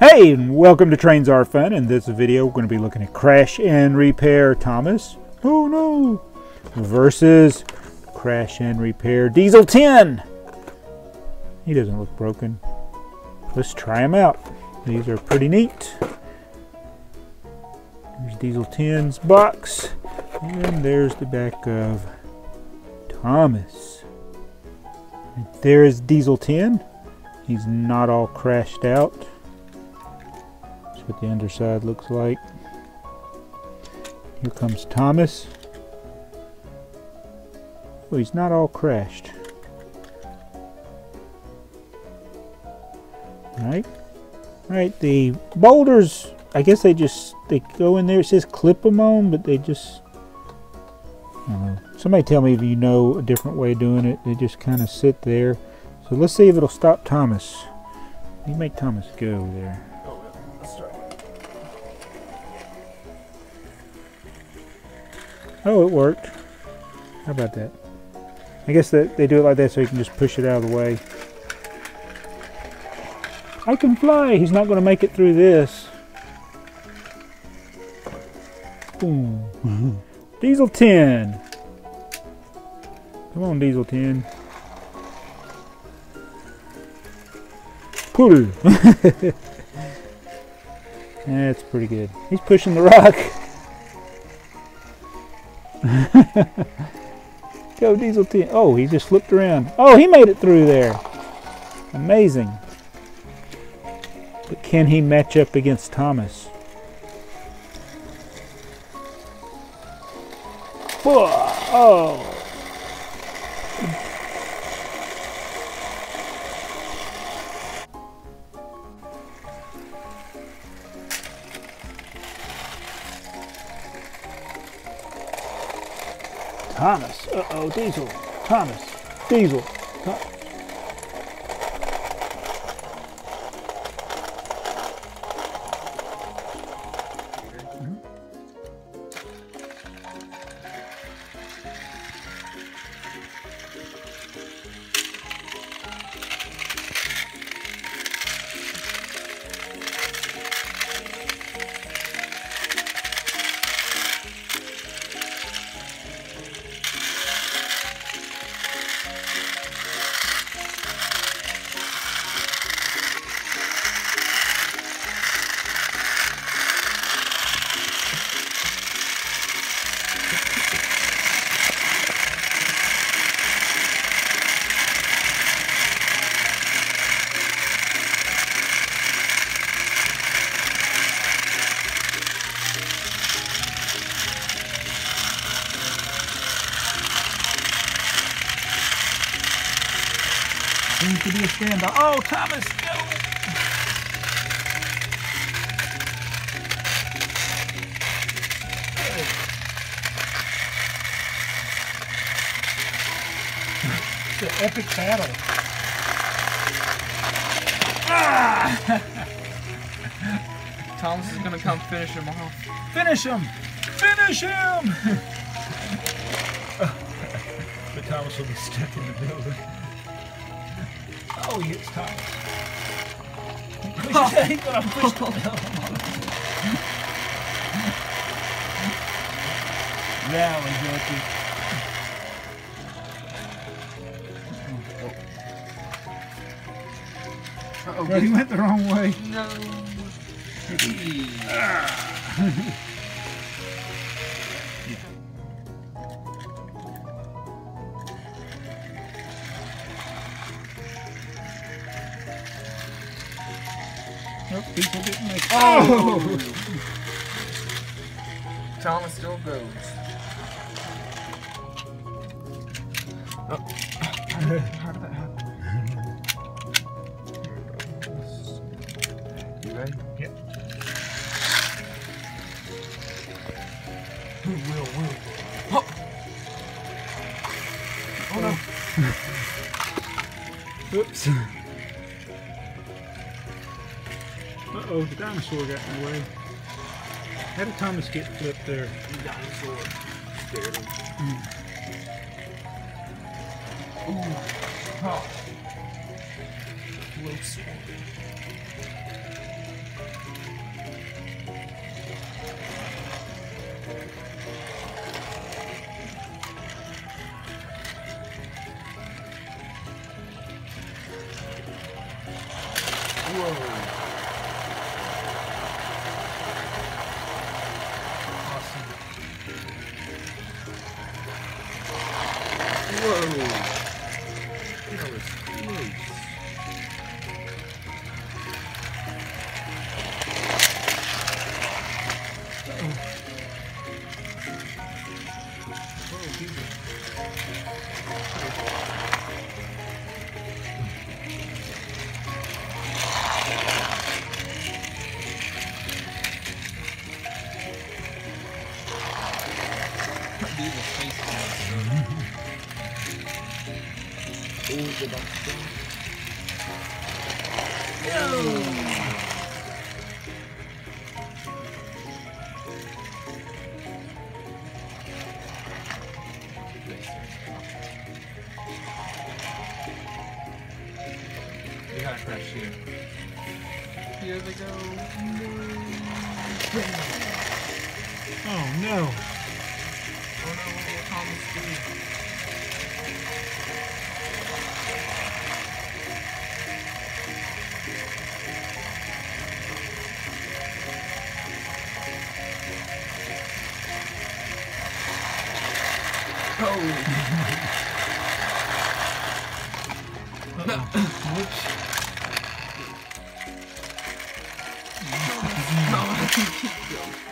Hey, and welcome to Trains Are Fun. In this video, we're going to be looking at Crash and Repair Thomas. Oh no! Versus Crash and Repair Diesel 10. He doesn't look broken. Let's try him out. These are pretty neat. There's Diesel 10's box. And there's the back of Thomas. There is Diesel 10. He's not all crashed out. What the underside looks like. Here comes Thomas. Oh, he's not all crashed. Right? Right, the boulders, I guess they just, they go in there, it says clip them on, but they just, Somebody tell me if you know a different way of doing it. They just kind of sit there. So let's see if it'll stop Thomas. You make Thomas go there. Oh, it worked. How about that? I guess that they do it like that so you can just push it out of the way. I can fly. He's not going to make it through this. Boom. Mm-hmm. Diesel 10. Come on, Diesel 10. Pull. That's pretty good. He's pushing the rock. Go, Diesel 10. Oh, he just flipped around. Oh, he made it through there. Amazing. But can he match up against Thomas? Oh. Thomas. Uh-oh, Diesel. Thomas. Diesel. Seems to be a standoff. Oh, Thomas, go! It's an epic battle. Ah! Thomas is gonna come finish him off. Finish him! Finish him! but Thomas will be stuck in the building. Oh, he hits Thomas. He's gonna push the Yeah, exactly. Uh oh, he went the wrong way. No. Oh! Thomas still goes. Oh. How did that happen? You ready? Yep. Will, will, will. Oh, oh no. Oops. Uh oh, the dinosaur got in the way. How did Thomas get up there? The dinosaur scared him. Mm. Ooh. Oh. Close Whoa. Whoa. They go. Oh no. Oh no, what will Thomas do? Oh!